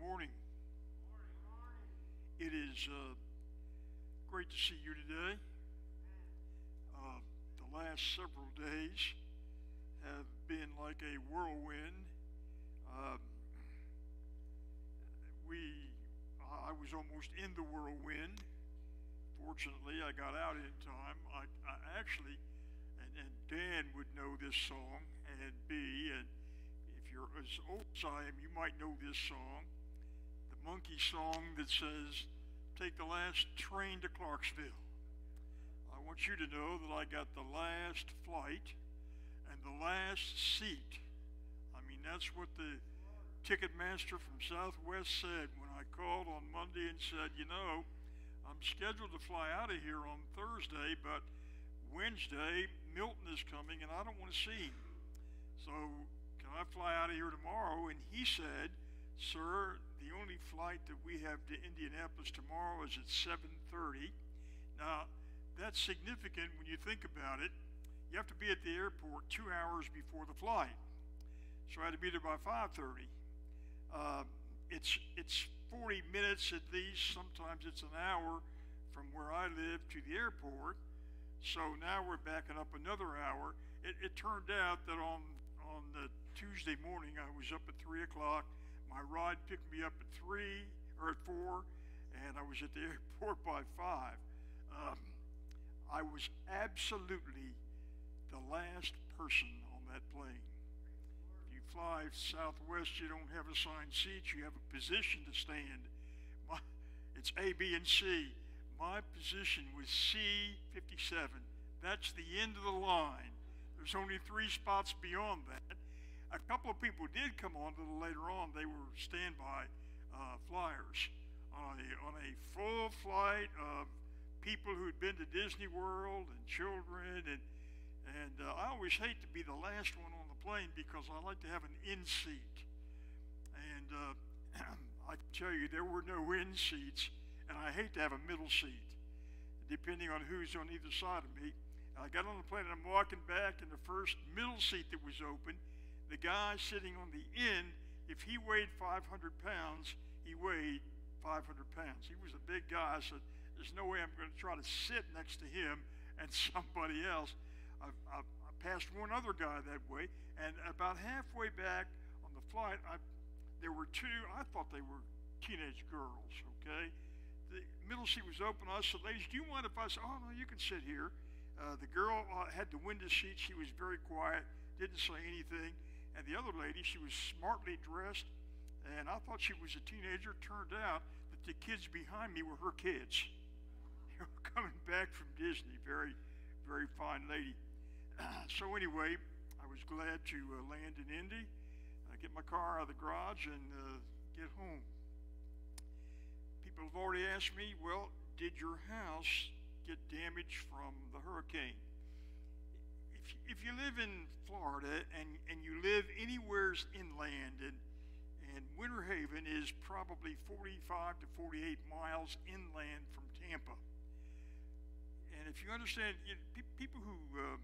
morning. It is uh, great to see you today. Uh, the last several days have been like a whirlwind. Um, we, I was almost in the whirlwind. Fortunately, I got out in time. I, I actually, and, and Dan would know this song, and B, and if you're as old as I am, you might know this song. Monkees song that says, Take the last train to Clarksville. I want you to know that I got the last flight and the last seat. I mean, that's what the ticket master from Southwest said when I called on Monday and said, You know, I'm scheduled to fly out of here on Thursday, but Wednesday, Milton is coming and I don't want to see him. So can I fly out of here tomorrow? And he said, Sir, the only flight that we have to Indianapolis tomorrow is at 7:30. Now, that's significant when you think about it. You have to be at the airport two hours before the flight. So I had to be there by 5:30. Uh, it's it's 40 minutes at least. Sometimes it's an hour from where I live to the airport. So now we're backing up another hour. It, it turned out that on on the Tuesday morning I was up at three o'clock my ride picked me up at three or at four, and I was at the airport by five. Um, I was absolutely the last person on that plane. If you fly Southwest, you don't have assigned seats, you have a position to stand. My, it's A, B, and C. My position was C57. That's the end of the line. There's only three spots beyond that a couple of people did come on a little later on. They were standby uh, flyers on a, on a full flight of people who'd been to Disney World and children. And, and uh, I always hate to be the last one on the plane because I like to have an in seat. And uh, I tell you, there were no in seats, and I hate to have a middle seat, depending on who's on either side of me. I got on the plane and I'm walking back, and the first middle seat that was open the guy sitting on the end, if he weighed 500 pounds, he weighed 500 pounds. He was a big guy. I said, There's no way I'm going to try to sit next to him and somebody else. I, I, I passed one other guy that way, and about halfway back on the flight, I, there were two, I thought they were teenage girls, okay? The middle seat was open. I said, Ladies, do you mind if I said, Oh, no, you can sit here? Uh, the girl uh, had the window seat. She was very quiet, didn't say anything. And the other lady, she was smartly dressed, and I thought she was a teenager. Turned out that the kids behind me were her kids. They were coming back from Disney. Very, very fine lady. so anyway, I was glad to uh, land in Indy, uh, get my car out of the garage, and uh, get home. People have already asked me, well, did your house get damaged from the hurricane? If you live in Florida and, and you live anywheres inland, and, and Winter Haven is probably 45 to 48 miles inland from Tampa. And if you understand, you people who uh,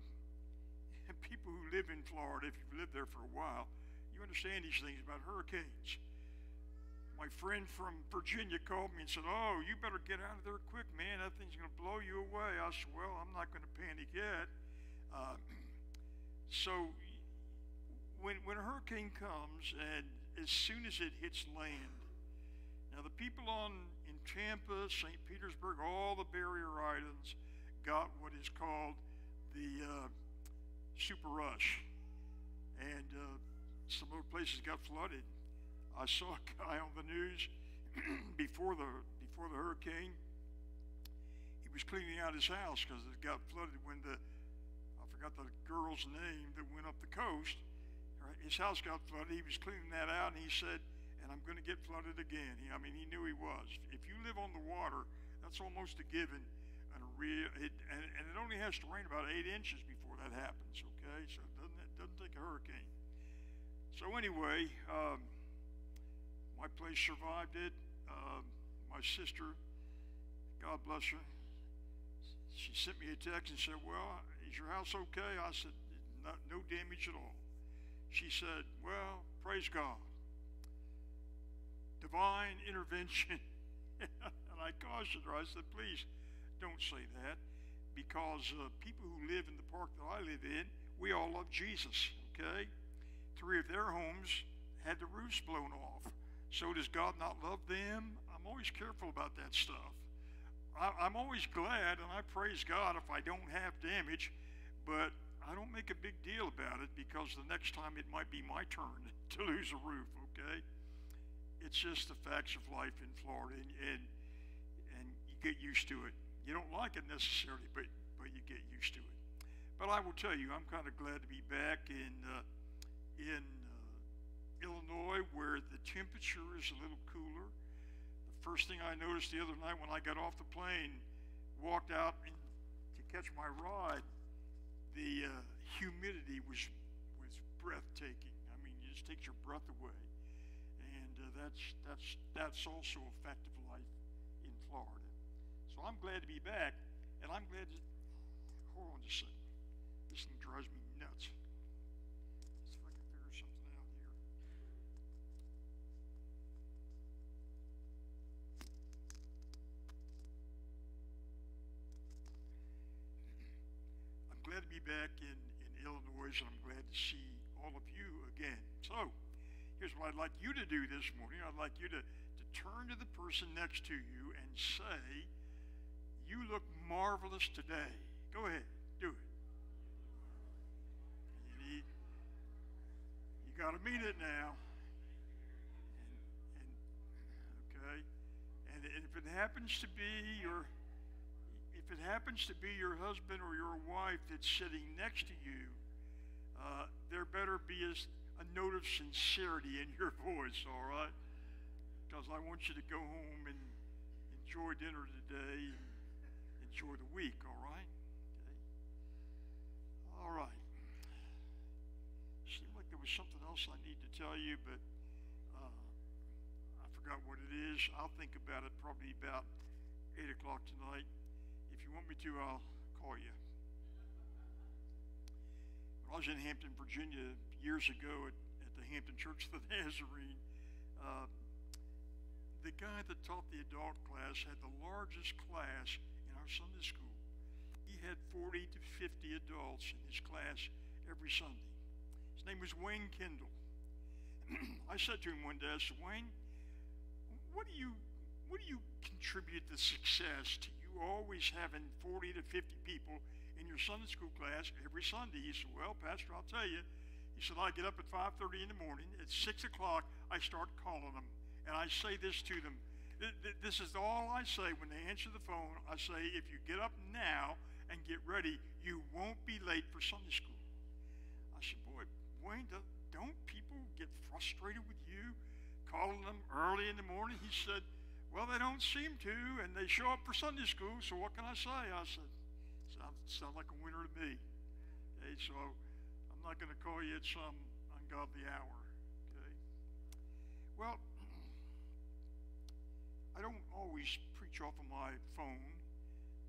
people who live in Florida, if you've lived there for a while, you understand these things about hurricanes. My friend from Virginia called me and said, "Oh, you better get out of there quick, man. That thing's going to blow you away." I said, "Well, I'm not going to panic yet." Uh, so when, when a hurricane comes and as soon as it hits land, now the people on in Tampa, St. Petersburg, all the barrier islands got what is called the uh, super rush. And uh, some other places got flooded. I saw a guy on the news before the before the hurricane. He was cleaning out his house because it got flooded when the forgot the girl's name that went up the coast. His house got flooded. He was cleaning that out, and he said, "And I'm going to get flooded again." He, I mean, he knew he was. If you live on the water, that's almost a given. And a real, it, and, and it only has to rain about eight inches before that happens. Okay, so it doesn't it doesn't take a hurricane. So anyway, um, my place survived it. Uh, my sister, God bless her, she sent me a text and said, "Well, is your house okay? I said, no, no damage at all. She said, Well, praise God. divine intervention. and I cautioned her, I said, please don't say that because uh, people who live in the park that I live in, we all love Jesus, okay? Three of their homes had the roofs blown off. So does God not love them? I'm always careful about that stuff. I, I'm always glad and I praise God if I don't have damage, but I don't make a big deal about it because the next time it might be my turn to lose a roof, okay? It's just the facts of life in Florida, and, and, and you get used to it. You don't like it necessarily, but, but you get used to it. But I will tell you, I'm kind of glad to be back in, uh, in uh, Illinois where the temperature is a little cooler. The first thing I noticed the other night when I got off the plane, walked out to catch my ride, the uh, humidity was was breathtaking. I mean, it just takes your breath away, and uh, that's that's that's also a fact of life in Florida. So I'm glad to be back, and I'm glad to hold on a second. This thing drives me nuts. Let's see if I can figure something out here. I'm glad to be back in, in Illinois, and I'm glad to see all of you again. So, here's what I'd like you to do this morning. I'd like you to, to turn to the person next to you and say, You look marvelous today. Go ahead, do it. You need, you got to mean it now. And, and okay, and, and if it happens to be your if it happens to be your husband or your wife that's sitting next to you, uh, there better be a, a note of sincerity in your voice, all right? Because I want you to go home and enjoy dinner today and enjoy the week, all right? Okay. All right. Seemed like there was something else I need to tell you, but uh, I forgot what it is. I'll think about it probably about 8 o'clock tonight. Want me to, I'll call you. When I was in Hampton, Virginia years ago at, at the Hampton Church of the Nazarene, uh, the guy that taught the adult class had the largest class in our Sunday school. He had 40 to 50 adults in his class every Sunday. His name was Wayne Kendall. I said to him one day, I said, Wayne, what do you what do you contribute the success to you always having 40 to 50 people in your Sunday school class every Sunday? He said, Well, Pastor, I'll tell you. He said, I get up at 5.30 in the morning. At 6 o'clock, I start calling them. And I say this to them. This is all I say when they answer the phone. I say, if you get up now and get ready, you won't be late for Sunday school. I said, boy, Wayne, don't people get frustrated with you calling them early in the morning? He said, well, they don't seem to, and they show up for Sunday school, so what can I say? I said, sounds, sounds like a winner to me. Okay, so I'm not going to call you at some ungodly hour. Okay? Well, I don't always preach off of my phone.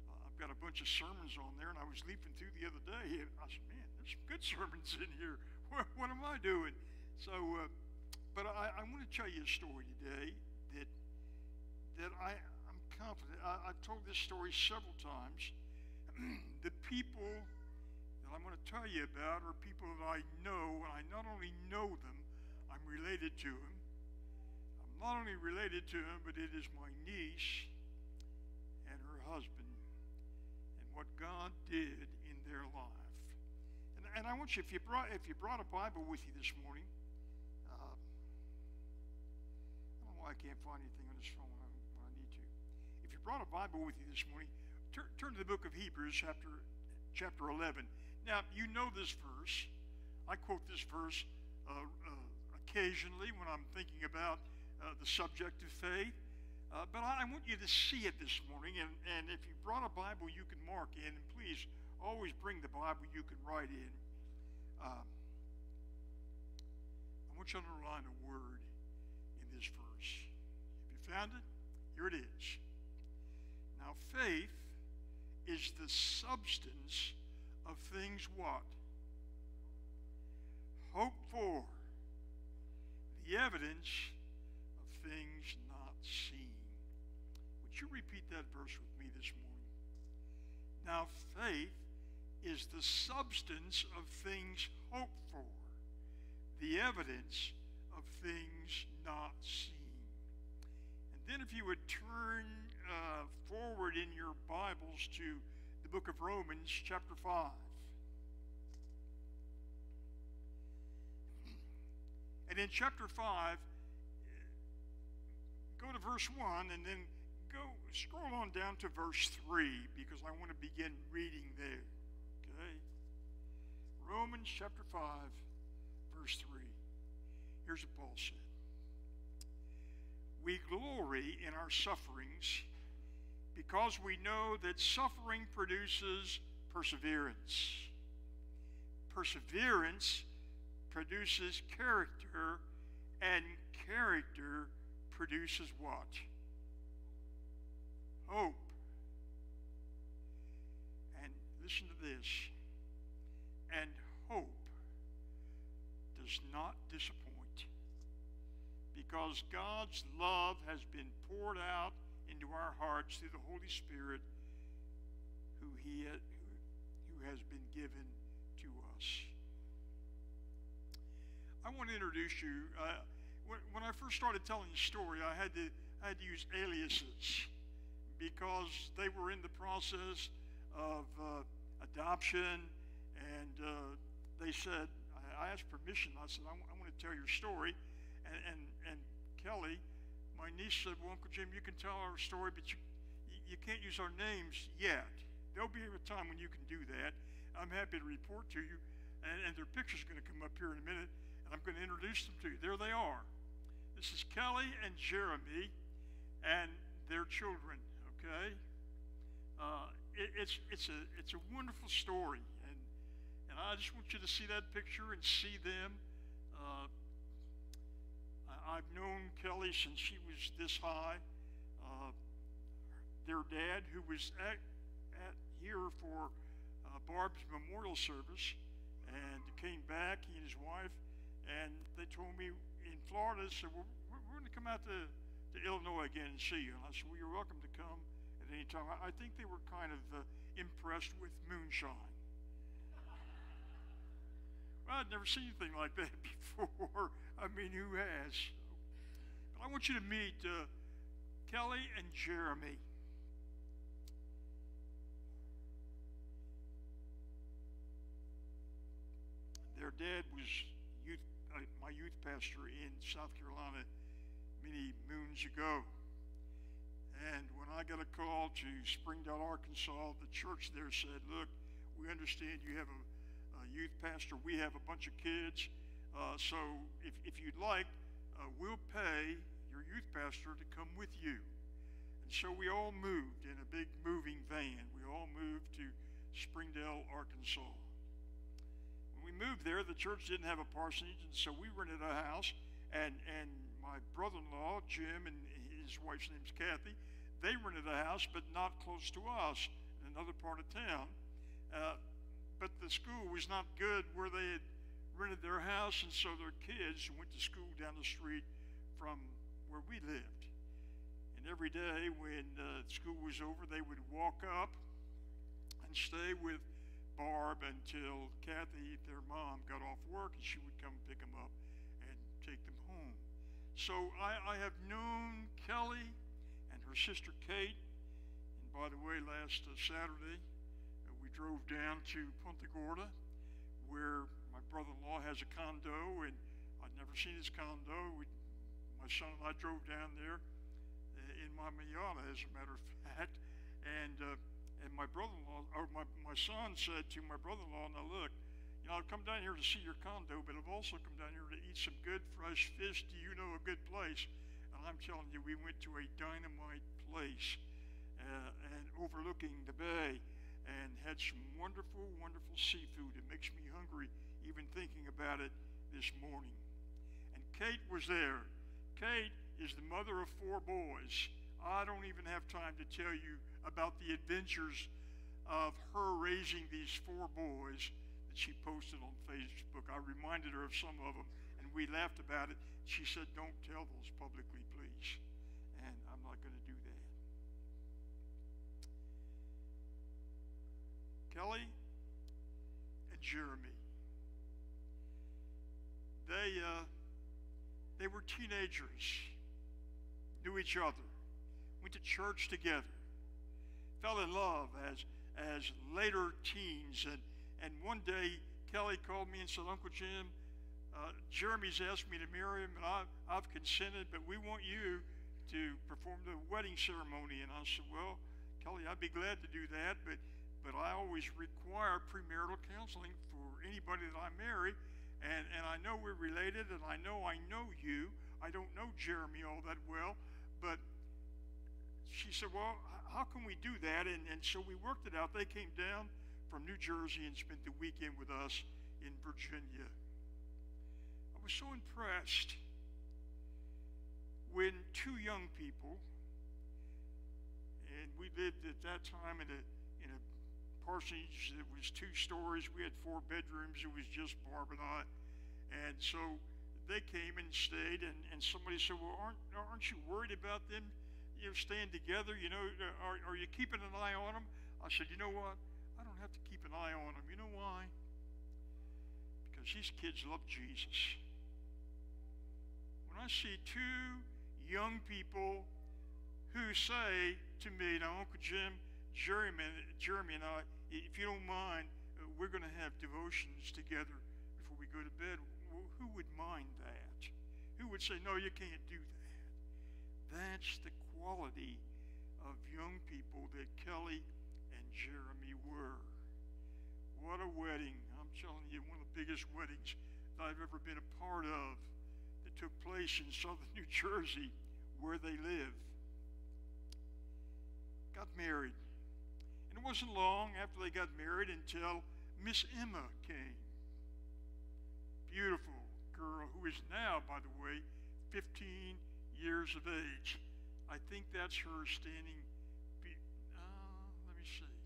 Uh, I've got a bunch of sermons on there, and I was leaping through the other day, I said, man, there's some good sermons in here. What, what am I doing? So, uh, but I, I want to tell you a story today that that I, I'm confident. I, have told this story several times. the people that I'm going to tell you about are people that I know, and I not only know them, I'm related to them. I'm not only related to them, but it is my niece and her husband and what God did in their life. And, and I want you, if you brought if you brought a Bible with you this morning, uh, I don't know why I can't find anything brought a Bible with you this morning, turn, turn to the book of Hebrews, chapter, chapter 11. Now, you know this verse. I quote this verse uh, uh, occasionally when I'm thinking about uh, the subject of faith. Uh, but I, I, want you to see it this morning. And, and if you brought a Bible, you can mark in. And please always bring the Bible you can write in. Um, I want you to underline a word in this verse. Have you found it? Here it is. Now, faith is the substance of things what? Hope for. The evidence of things not seen. Would you repeat that verse with me this morning? Now, faith is the substance of things hoped for, the evidence of things not seen. And then, if you would turn uh, forward in your Bibles to the book of Romans, chapter 5. And in chapter 5, go to verse 1 and then go scroll on down to verse 3 because I want to begin reading there. Okay? Romans chapter 5, verse 3. Here's what Paul said We glory in our sufferings because we know that suffering produces perseverance. Perseverance produces character, and character produces what? Hope. And listen to this. And hope does not disappoint because God's love has been poured out into our hearts through the Holy Spirit who he who has been given to us. I want to introduce you. Uh, when, when, I first started telling the story, I had to I had to use aliases because they were in the process of uh, adoption, and uh, they said I asked permission. I said I, want to tell your story, and and, and Kelly my niece said, Well, Uncle Jim, you can tell our story, but you, you can't use our names yet. There'll be a time when you can do that. I'm happy to report to you, and, and their picture's going to come up here in a minute, and I'm going to introduce them to you. There they are. This is Kelly and Jeremy and their children, okay? Uh, it, it's, it's, a, it's a wonderful story, and, and I just want you to see that picture and see them. Uh, I've known Kelly since she was this high. Uh, their dad, who was at, at here for uh, Barb's memorial service, and came back, he and his wife, and they told me in Florida, They said, well, we're, we're going to come out to, to Illinois again and see you. And I said, well, you're welcome to come at any time. I, I think they were kind of uh, impressed with moonshine. Well, I'd never seen anything like that before. I mean, who has? But I want you to meet uh, Kelly and Jeremy. Their dad was youth, uh, my youth pastor in South Carolina many moons ago. And when I got a call to Springdale, Arkansas, the church there said, Look, we understand you have a youth pastor. We have a bunch of kids. Uh, so if, if you'd like, uh, we'll pay your youth pastor to come with you. And so we all moved in a big moving van. We all moved to Springdale, Arkansas. When we moved there, the church didn't have a parsonage, and so we rented a house. And, and my brother in law, Jim, and his wife's name's Kathy, they rented a house, but not close to us, in another part of town. Uh, but the school was not good where they had rented their house, and so their kids went to school down the street from where we lived. And every day when uh, school was over, they would walk up and stay with Barb until Kathy, their mom, got off work, and she would come pick them up and take them home. So I, I have known Kelly and her sister Kate. And by the way, last uh, Saturday, drove down to Punta Gorda, where my brother-in-law has a condo, and I'd never seen his condo. We, my son and I drove down there uh, in my Miata, as a matter of fact, and uh, and my brother-in-law, or my, my son said to my brother-in-law, now look, you know, I've come down here to see your condo, but I've also come down here to eat some good fresh fish. Do you know a good place? And I'm telling you, we went to a dynamite place uh, and overlooking the bay and had some wonderful, wonderful seafood. It makes me hungry even thinking about it this morning. And Kate was there. Kate is the mother of four boys. I don't even have time to tell you about the adventures of her raising these four boys that she posted on Facebook. I reminded her of some of them, and we laughed about it. She said, Don't tell those publicly, please. And I'm not going to do that. Kelly and Jeremy. They, uh, they were teenagers, knew each other, went to church together, fell in love as, as later teens. And, and one day, Kelly called me and said, Uncle Jim, uh, Jeremy's asked me to marry him, and I, I've consented, but we want you to perform the wedding ceremony. And I said, Well, Kelly, I'd be glad to do that, but, but I always require premarital counseling for anybody that I marry. And, and I know we're related, and I know I know you. I don't know Jeremy all that well, but she said, Well, how can we do that? And, and so we worked it out. They came down from New Jersey and spent the weekend with us in Virginia I was so impressed when two young people, and we lived at that time in a in a parsonage that was two stories. We had four bedrooms. It was just Barb and so they came and stayed. And, and somebody said, "Well, aren't aren't you worried about them, you know, staying together? You know, uh, are are you keeping an eye on them?" I said, "You know what? I don't have to keep an eye on them. You know why?" Because these kids love Jesus when I see two young people who say to me, now, Uncle Jim, Jeremy, Jeremy and I, if you don't mind, uh, we're going to have devotions together before we go to bed. Well, who would mind that? Who would say, no, you can't do that? That's the quality of young people that Kelly and Jeremy were. What a wedding. I'm telling you, one of the biggest weddings that I've ever been a part of that took place in southern New Jersey where they live. Got married. And it wasn't long after they got married until Miss Emma came. Beautiful girl who is now, by the way, 15 years of age. I think that's her standing. Be, uh, let me see.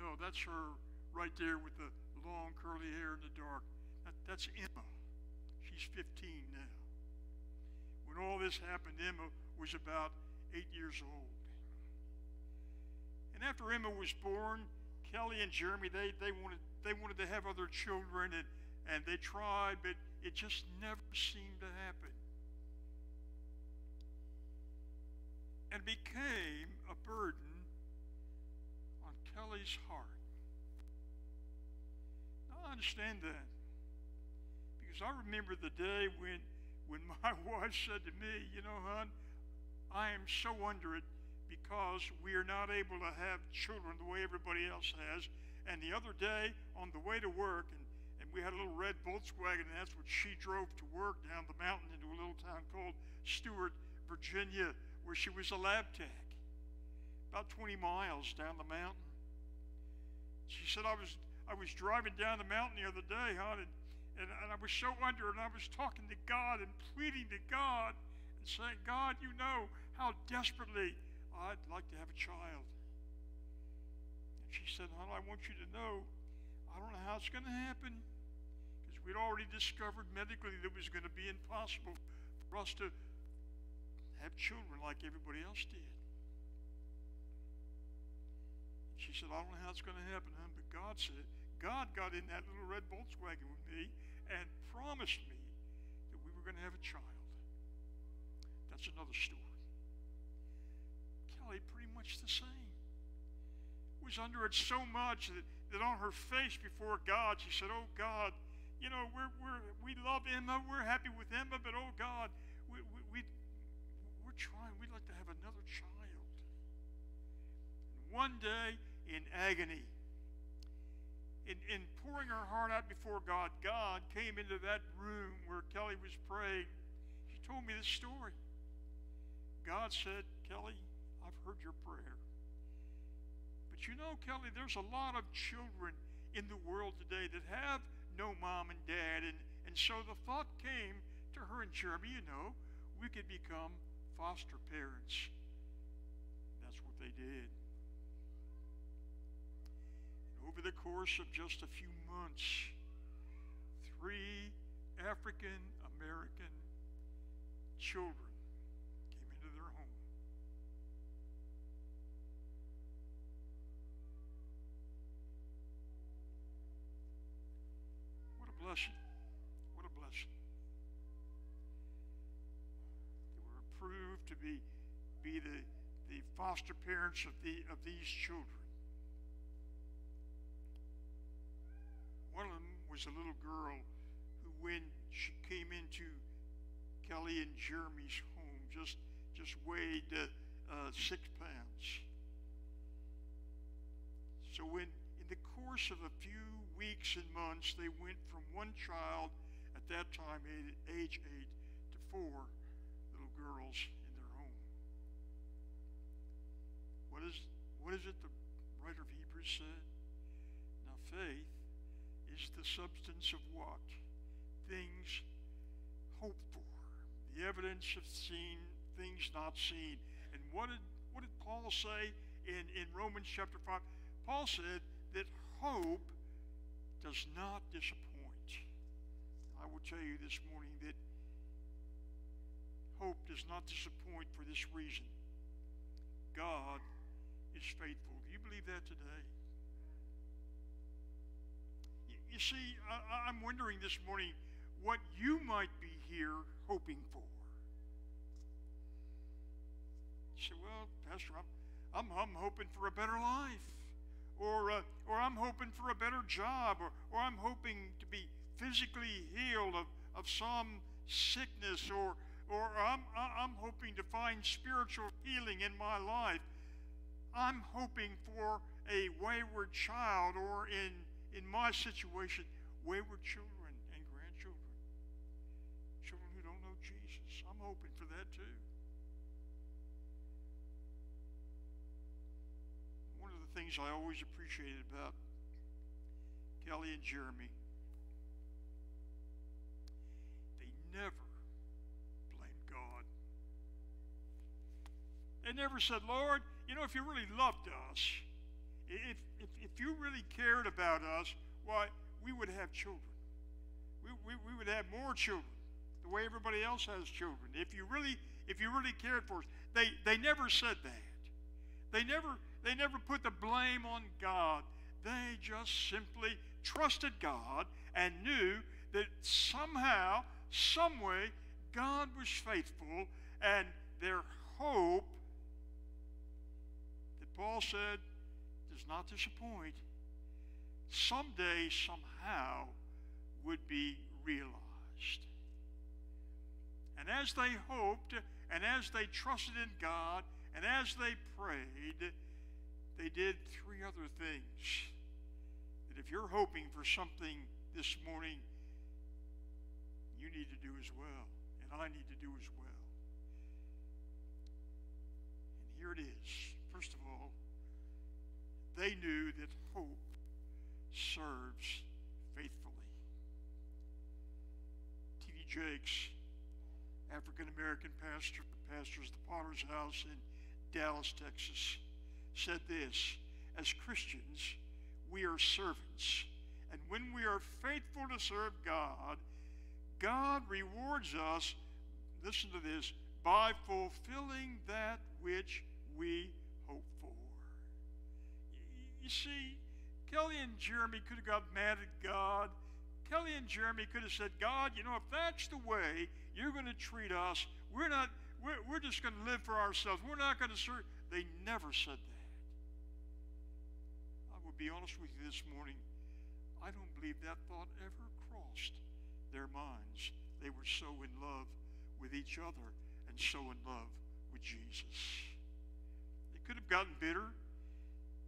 No, that's her right there with the long curly hair in the dark. That, that's Emma. She's 15 now. When all this happened, Emma was about eight years old. And after Emma was born, Kelly and Jeremy, they, they, wanted, they wanted to have other children, and, and they tried, but it just never seemed to happen. And became a burden on Kelly's heart. Now, I understand that. Because I remember the day when, when my wife said to me, You know, hon, I am so under it because we are not able to have children the way everybody else has. And the other day, on the way to work, and, and we had a little red Volkswagen, and that's what she drove to work down the mountain into a little town called Stuart, Virginia, where she was a lab tech, about 20 miles down the mountain. She said, I was, I was driving down the mountain the other day, hon, and and, and I was so under, and I was talking to God and pleading to God and saying, God, you know how desperately I'd like to have a child. And she said, Hon, I want you to know, I don't know how it's going to happen because we'd already discovered medically that it was going to be impossible for us to have children like everybody else did. She said, I don't know how it's going to happen, hon, but God said, God got in that little red Volkswagen with me and promised me that we were going to have a child. That's another story. Pretty much the same. Was under it so much that, that on her face before God, she said, Oh God, you know, we're, we're, we love Emma, we're happy with Emma, but oh God, we, we, we, we're trying, we'd like to have another child. And one day, in agony, in, in pouring her heart out before God, God came into that room where Kelly was praying. She told me this story. God said, Kelly, I've heard your prayer. But you know, Kelly, there's a lot of children in the world today that have no mom and dad. And, and so the thought came to her and Jeremy, you know, we could become foster parents. That's what they did over the course of just a few months, three African American children came into their home. What a blessing. What a blessing. They were approved to be, be the, the foster parents of, the, of these children. One of them was a little girl who, when she came into Kelly and Jeremy's home, just just weighed uh, uh, six pounds. So when in the course of a few weeks and months, they went from one child at that time, age eight, to four little girls in their home. What is what is it the writer of Hebrews said? Now faith is the substance of what? Things hoped for the evidence of seen things not seen. And what did what did Paul say in, in Romans chapter 5? Paul said that hope does not disappoint. I will tell you this morning that hope does not disappoint for this reason. God is faithful. Do you believe that today? You, you see, I, I'm wondering this morning what you might be here hoping for. You say, well, Pastor, I'm, I'm, I'm hoping for a better life. Or, uh, or I'm hoping for a better job. Or, or I'm hoping to be physically healed of, of some sickness. Or, or I'm, I'm hoping to find spiritual healing in my life. I'm hoping for a wayward child, or in, in my situation, wayward children. hoping for that too. One of the things I always appreciated about Kelly and Jeremy, they never blamed God. They never said, Lord, you know, if you really loved us, if, if, if you really cared about us, why, we would have children. We, we, we would have more children the way everybody else has children. If you really, if you really cared for us, they, they never said that. They never, they never put the blame on God. They just simply trusted God and knew that somehow, some way, God was faithful and their hope that Paul said does not disappoint, someday, somehow, would be realized. And as they hoped, and as they trusted in God, and as they prayed, they did three other things. That if you're hoping for something this morning, you need to do as well, and I need to do as well. And here it is. First of all, they knew that hope serves faithfully. T.D. Jakes African American pastor, pastors the Potter's House in Dallas, Texas, said this As Christians, we are servants. And when we are faithful to serve God, God rewards us, listen to this, by fulfilling that which we hope for. You see, Kelly and Jeremy could have got mad at God. Kelly and Jeremy could have said, God, you know, if that's the way you're going to treat us. We're not, we're, we're just going to live for ourselves. We're not going to serve. They never said that. Be honest with you this morning. I don't believe that thought ever crossed their minds. They were so in love with each other and so in love with Jesus. They could have gotten bitter.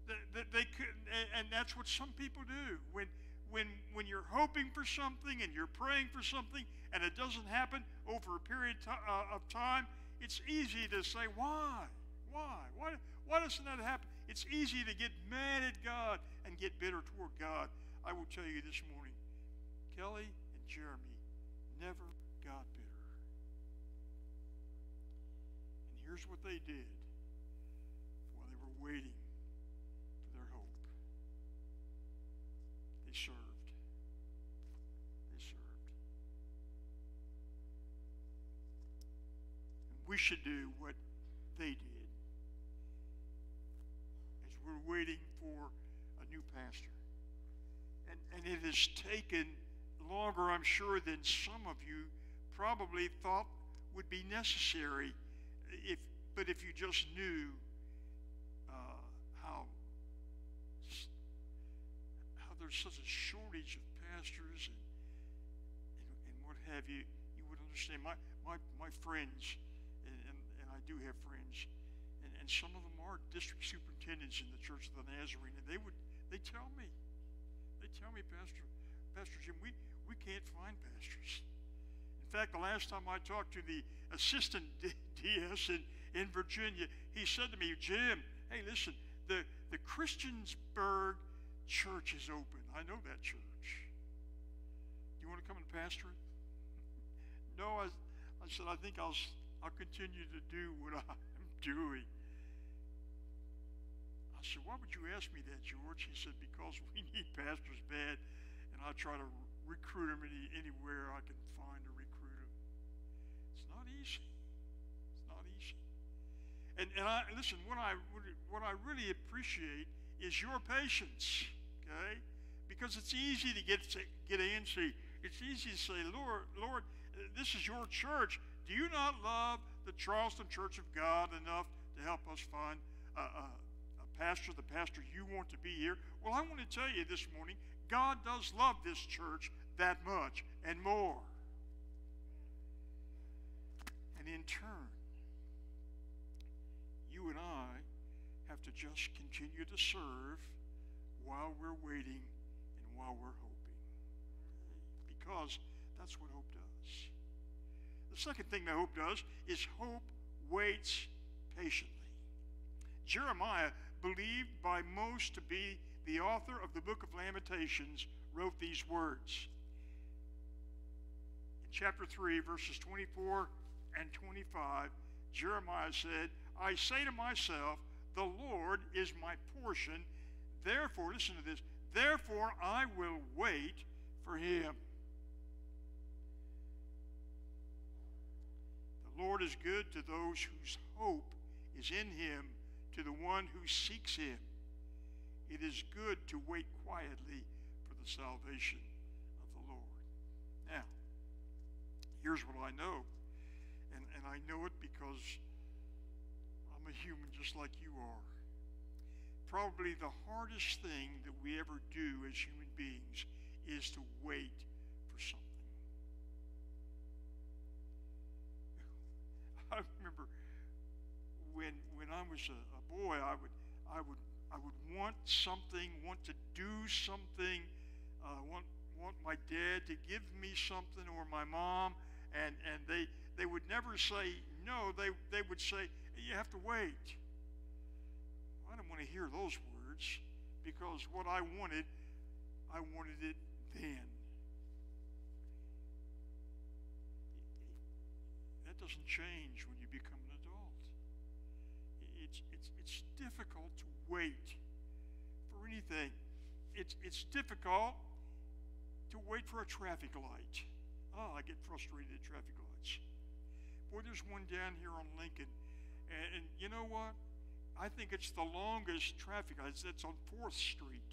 They, they, they could, and, and that's what some people do. When, when, when you're hoping for something and you're praying for something and it doesn't happen over a period uh, of time, it's easy to say, why? Why? Why, why doesn't that happen? It's easy to get mad at God and get bitter toward God. I will tell you this morning Kelly and Jeremy never got bitter. And here's what they did while they were waiting for their hope they served. They served. And we should do what they did we're waiting for a new pastor. And, and it has taken longer, I'm sure, than some of you probably thought would be necessary. If, but if you just knew uh, how, how there's such a shortage of pastors and, and, and what have you, you would understand. My, my, my friends, and, and, and I do have friends, and, some of them are district superintendents in the Church of the Nazarene, and they would they tell me, they tell me, Pastor, Pastor Jim, we, we can't find pastors. In fact, the last time I talked to the assistant DS in, in Virginia, he said to me, Jim, hey, listen, the, the Christiansburg church is open. I know that church. Do you want to come and pastor it? no, I, I said, I think I'll, I'll continue to do what I'm doing. I said, why would you ask me that, George? He said, because we need pastors bad, and I try to recruit them any, anywhere I can find to recruit them. It's not easy. It's not easy. And, and I, listen, what I, what I really appreciate is your patience, okay? Because it's easy to get, to get antsy. It's easy to say, Lord, Lord, this is your church. Do you not love the Charleston Church of God enough to help us find a, a pastor, the pastor you want to be here? Well, I want to tell you this morning, God does love this church that much and more. And in turn, you and I have to just continue to serve while we're waiting and while we're hoping. Because that's what hope does. The second thing that hope does is hope waits patiently. Jeremiah, believed by most to be the author of the book of Lamentations, wrote these words. In chapter 3, verses 24 and 25, Jeremiah said, I say to myself, The Lord is my portion. Therefore, listen to this, therefore I will wait for him. The Lord is good to those whose hope is in him, to the one who seeks him. It is good to wait quietly for the salvation of the Lord. Now, here's what I know, and, and I know it because I'm a human just like you are. Probably the hardest thing that we ever do as human beings is to wait for something. I remember when when I was a, a boy, I would I would I would want something, want to do something, uh, want want my dad to give me something or my mom, and and they they would never say no. They they would say you have to wait. I didn't want to hear those words because what I wanted, I wanted it then. That doesn't change when you become an. It's it's it's difficult to wait for anything. It's, it's difficult to wait for a traffic light. Oh, I get frustrated at traffic lights. Boy, there's one down here on Lincoln, and, and you know what? I think it's the longest traffic light. It's on 4th Street.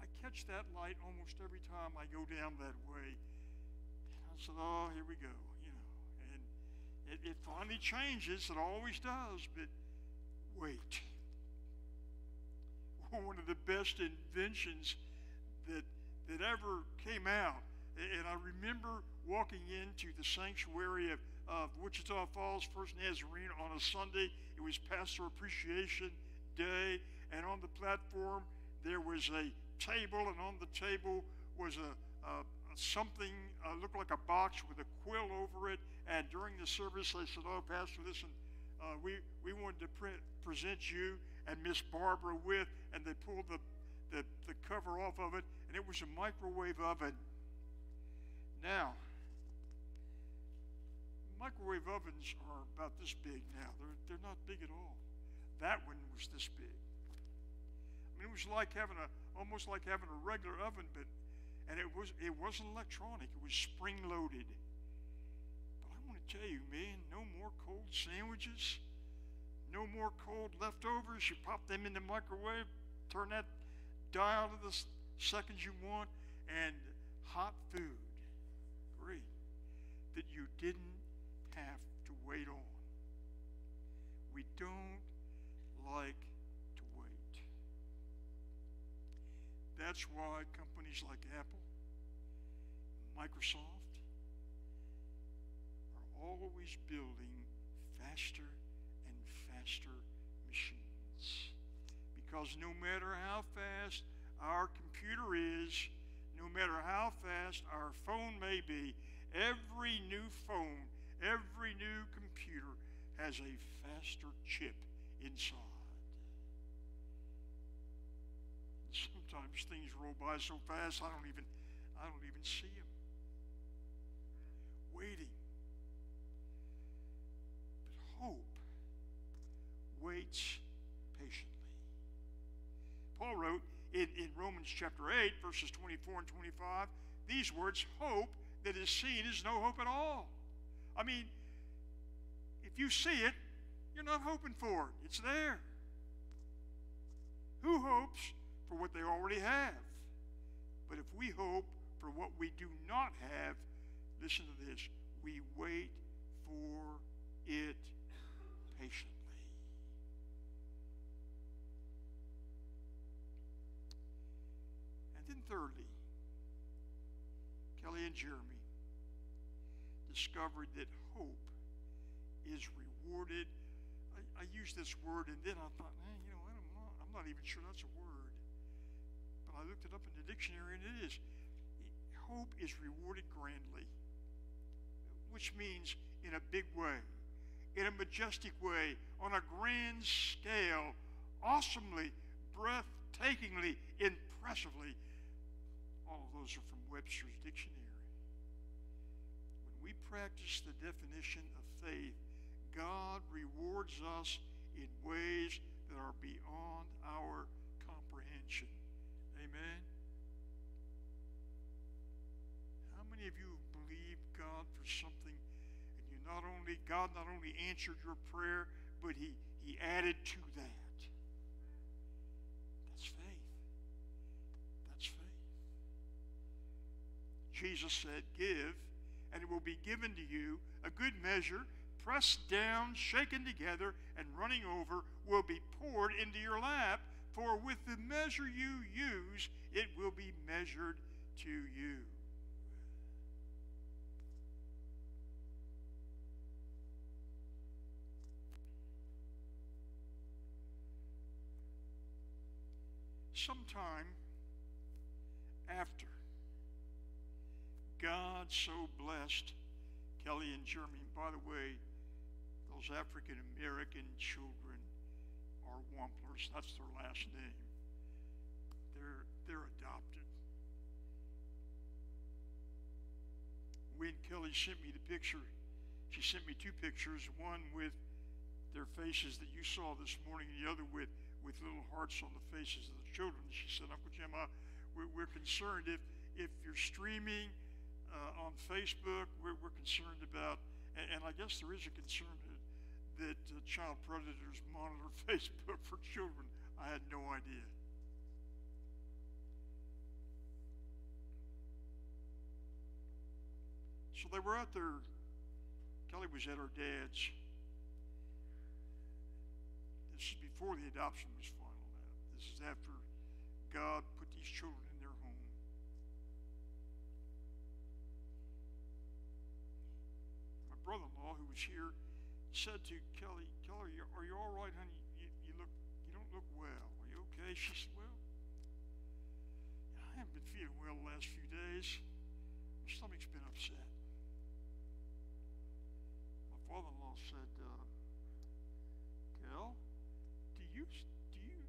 I catch that light almost every time I go down that way. I said, oh, here we go, it, it finally changes. It always does, but wait one of the best inventions that that ever came out. And I remember walking into the sanctuary of, of Wichita Falls First Nazarene on a Sunday. It was Pastor Appreciation Day, and on the platform there was a table, and on the table was a, a something uh, looked like a box with a quill over it. And during the service, I said, "Oh, Pastor, listen, uh, we we wanted to pre- present you and Miss Barbara with, and they pulled the, the, the cover off of it, and it was a microwave oven. Now, microwave ovens are about this big now. They're, they're not big at all. That one was this big. I mean, it was like having a, almost like having a regular oven, but, and it, was, it wasn't electronic. It was spring loaded. But I want to tell you, man, no more cold sandwiches. No more cold leftovers. You pop them in the microwave, turn that dial to the seconds you want, and hot food. Great. That you didn't have to wait on. We don't like to wait. That's why companies like Apple, Microsoft, always building faster and faster machines. Because no matter how fast our computer is, no matter how fast our phone may be, every new phone, every new computer has a faster chip inside. Sometimes things roll by so fast I don't even I don't even see them. Waits patiently. Paul wrote, in, in Romans chapter 8, verses 24 and 25, these words hope that is seen is no hope at all. I mean, if you see it, you're not hoping for it, it's there. Who hopes for what they already have? But if we hope for what we do not have, listen to this we wait for it patiently. Then, thirdly, Kelly and Jeremy discovered that hope is rewarded. I, I used this word, and then I thought, man, you know, I don't know, I'm not even sure that's a word. But I looked it up in the dictionary, and it is. Hope is rewarded grandly, which means in a big way, in a majestic way, on a grand scale, awesomely, breathtakingly, impressively all of those are from Webster's dictionary. When we practice the definition of faith, God rewards us in ways that are beyond our comprehension. Amen. How many of you believe God for something and you not only God not only answered your prayer, but he he added to that? Jesus said, Give, and it will be given to you. A good measure, pressed down, shaken together, and running over, will be poured into your lap. For with the measure you use, it will be measured to you. Sometime after God so blessed Kelly and Jeremy. And by the way, those African American children are Wamplers. That's their last name. They're, they're adopted. When Kelly sent me the picture, she sent me two pictures, one with their faces that you saw this morning, and the other with, with little hearts on the faces of the children. She said, Uncle Jim, I, we're, we're concerned if, if you're streaming uh, on Facebook, we're, we're concerned about, and, and, I guess there is a concern that, that uh, child predators monitor Facebook for children. I had no idea. So they were out there. Kelly was at her dad's. This is before the adoption was final. This is after God put these children brother-in-law who was here said to Kelly, Kelly, are you all right, honey? You, you look, you don't look well. Are you okay? She said, well, I haven't been feeling well the last few days. My stomach's been upset. My father-in-law said, uh, Kel, do you, do you,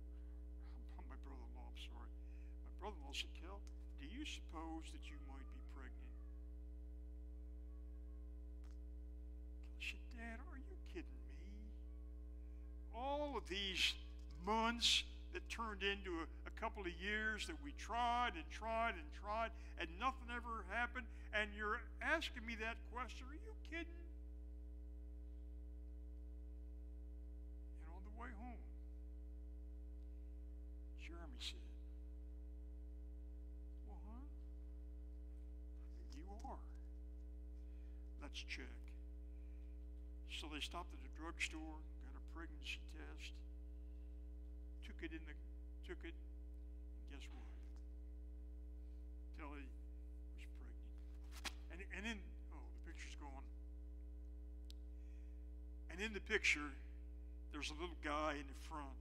my brother-in-law, I'm sorry. My brother-in-law said, Kel, do you suppose that you Dad, are you kidding me? All of these months that turned into a, a, couple of years that we tried and tried and tried and nothing ever happened, and you're asking me that question. Are you kidding? And on the way home, Jeremy said, Well, huh? You are. Let's check. So they stopped at a drugstore, got a pregnancy test, took it in the took it, and guess what? Kelly was pregnant. And and then oh the picture's gone. And in the picture, there's a little guy in the front.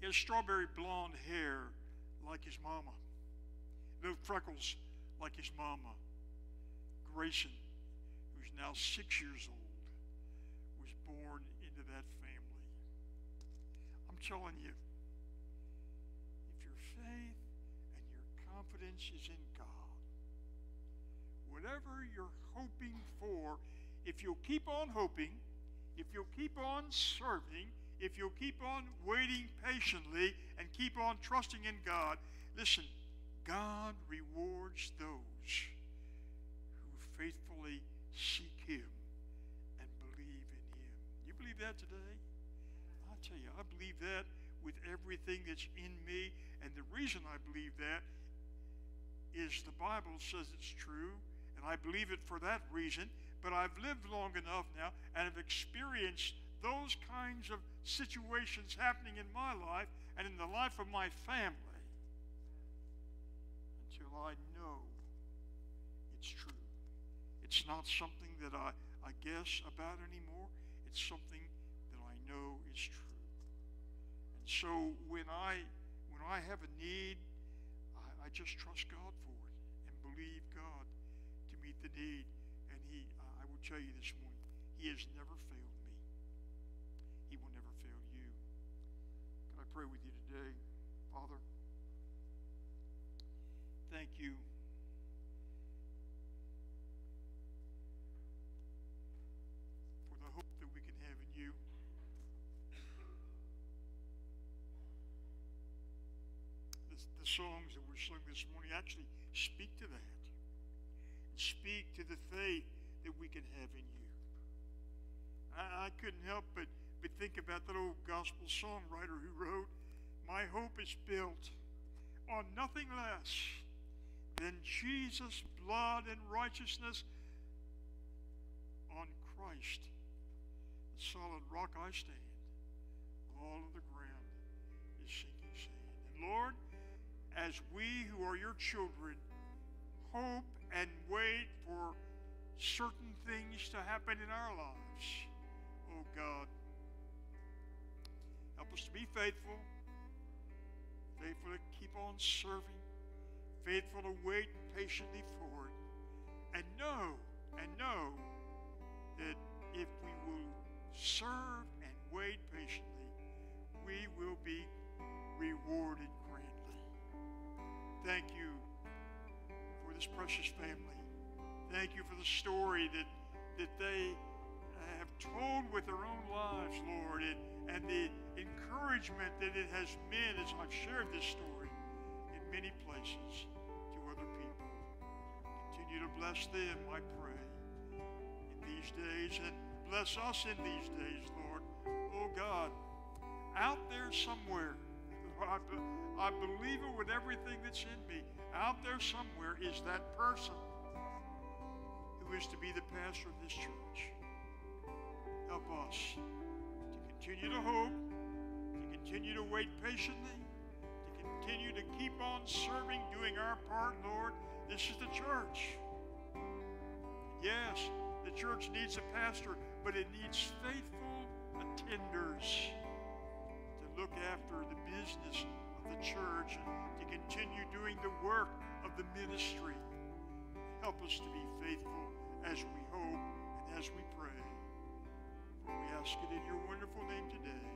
He has strawberry blonde hair like his mama. Little freckles like his mama. Grayson, who's now six years old, born into that family. I'm telling you, if your faith and your confidence is in God, whatever you're hoping for, if you'll keep on hoping, if you'll keep on serving, if you'll keep on waiting patiently and keep on trusting in God, listen, God rewards those who faithfully seek Him believe that today? I tell you, I believe that with everything that's in me. And the reason I believe that is the Bible says it's true, and I believe it for that reason. But I've lived long enough now and have experienced those kinds of situations happening in my life and in the life of my family until I know it's true. It's not something that I, I guess about anymore. It's something that I know is true. And so when I when I have a need, I, I just trust God for it and believe God to meet the need. And He, I will tell you this morning, He has never failed me. He will never fail you. Can I pray with you today, Songs that were sung this morning actually speak to that. Speak to the faith that we can have in you. I, I couldn't help but, but think about that old gospel songwriter who wrote, My hope is built on nothing less than Jesus' blood and righteousness on Christ, the solid rock I stand. All of the ground is sinking sand. And Lord, as we who are your children hope and wait for certain things to happen in our lives, oh God, help us to be faithful, faithful to keep on serving, faithful to wait patiently for it, and know, and know that if we will serve and wait patiently, we will be rewarded this precious family. Thank you for the story that, that they uh, have told with their own lives, Lord, and, and the encouragement that it has been as I've shared this story in many places to other people. Continue to bless them, I pray, in these days, and bless us in these days, Lord. Oh God, out there somewhere, I, I believe it with everything that's in me. Out there somewhere is that person who is to be the pastor of this church. Help us to continue to hope, to continue to wait patiently, to continue to keep on serving, doing our part, Lord. This is the church. Yes, the church needs a pastor, but it needs faithful attenders to look after the business the church and to continue doing the work of the ministry. Help us to be faithful as we hope and as we pray. For we ask it in your wonderful name today.